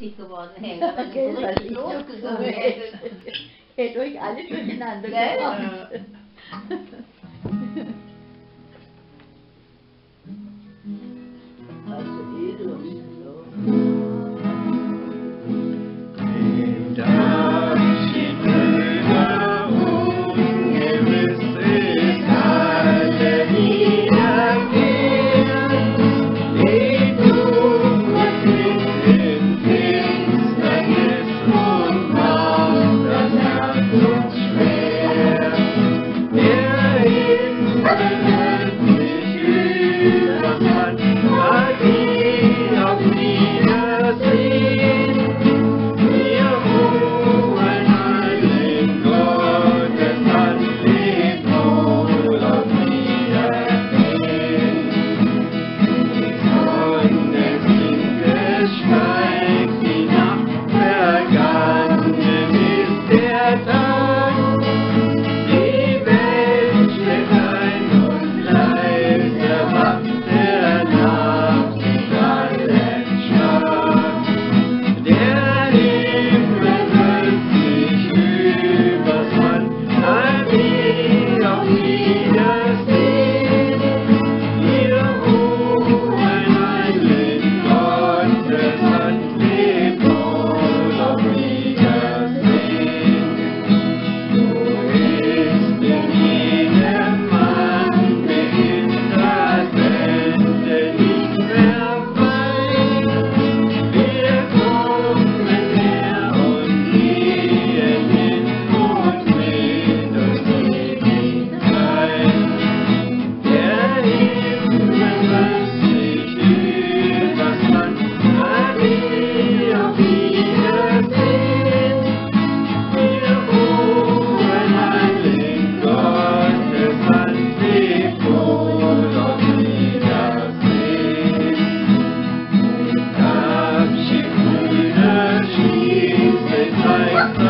lustig geworden, Helga, wenn richtig ich so losgesungen gesungen hättest. Hätte euch alle durcheinander gebracht. my